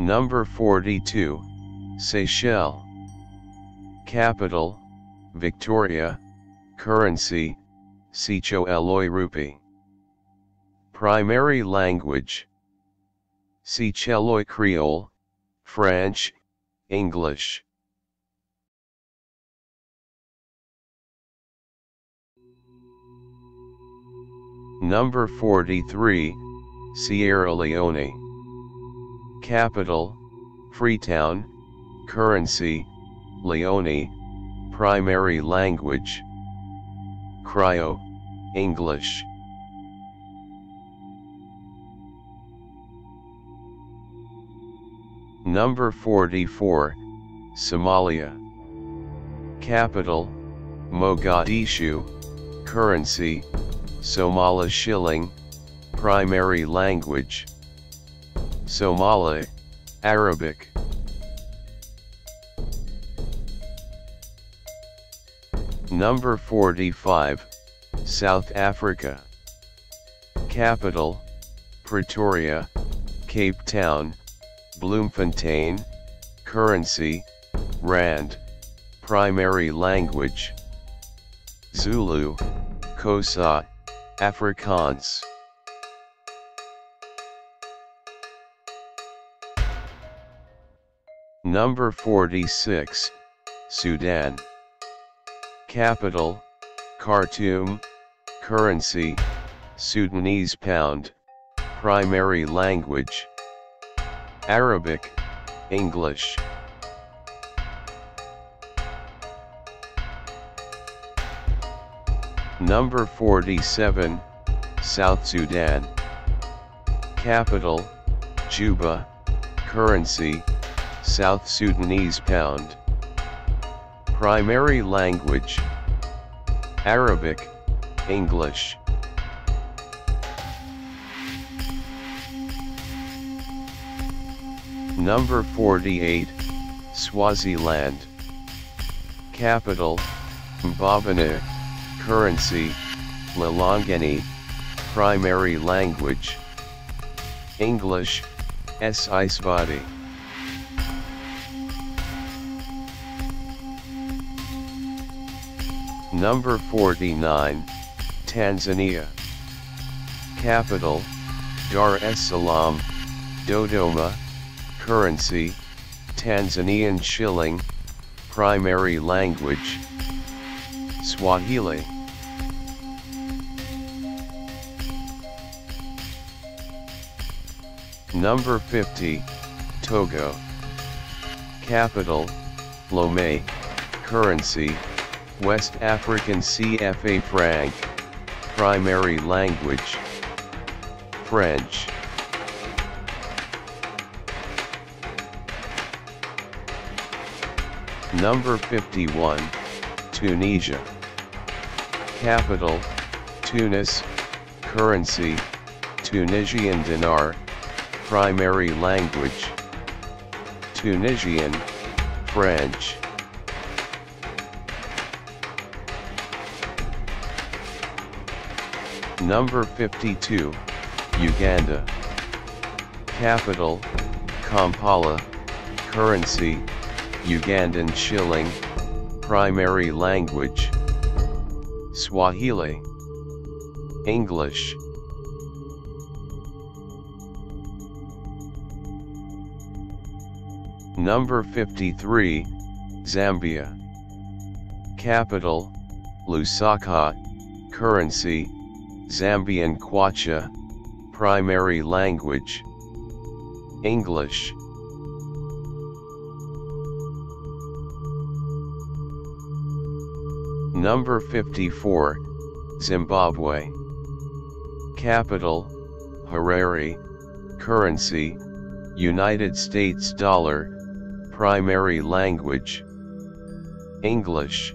Number 42, Seychelles. Capital, Victoria, Currency, Sicho Rupee. Primary language. Seychellois Creole, French, English. Number 43, Sierra Leone. Capital, Freetown, Currency, Leone, Primary language, Krio, English. Number 44, Somalia. Capital, Mogadishu, Currency, Somali shilling, Primary language, Somali, Arabic. Number 45, South Africa. Capital, Pretoria, Cape Town, Bloemfontein, Currency, Rand, Primary language, Zulu, Xhosa, Afrikaans. Number 46, Sudan. Capital, Khartoum, Currency, Sudanese pound, Primary language, Arabic, English. Number 47, South Sudan. Capital, Juba, Currency, South Sudanese pound. Primary language, Arabic, English. Number 48, Swaziland. Capital, Mbabane, Currency, Lilangeni, Primary language, English, Isvadi. Number 49, Tanzania. Capital, Dar es Salaam, Dodoma, Currency, Tanzanian shilling, Primary language, Swahili. Number 50, Togo. Capital, Lomé, Currency, West African CFA franc, Primary language, French. Number 51, Tunisia. Capital, Tunis, Currency, Tunisian dinar, Primary language, Tunisian, French. Number 52, Uganda. Capital, Kampala, Currency, Ugandan shilling, Primary language, Swahili, English. Number 53, Zambia. Capital, Lusaka, Currency, Zambian Kwacha, Primary language, English. Number 54, Zimbabwe. Capital, Harare, Currency, United States Dollar, Primary language, English.